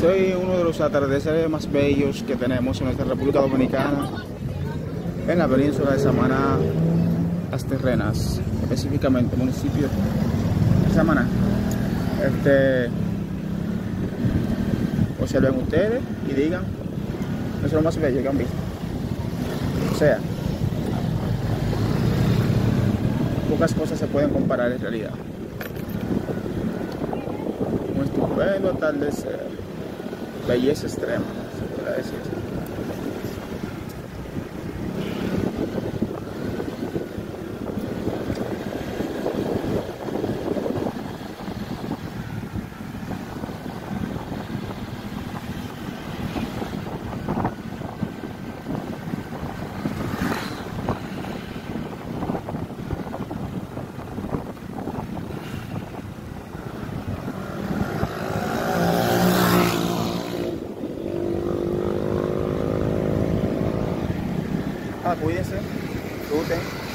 Estoy en uno de los atardeceres más bellos que tenemos en nuestra República Dominicana, en la península de Samaná, Las Terrenas, específicamente municipio de Samaná. Este, observen ustedes y digan, eso es lo más bello que han visto. O sea, pocas cosas se pueden comparar en realidad. Un estupendo atardecer, твоей сестры. Собираюсь. nada, cuídense, disfruten.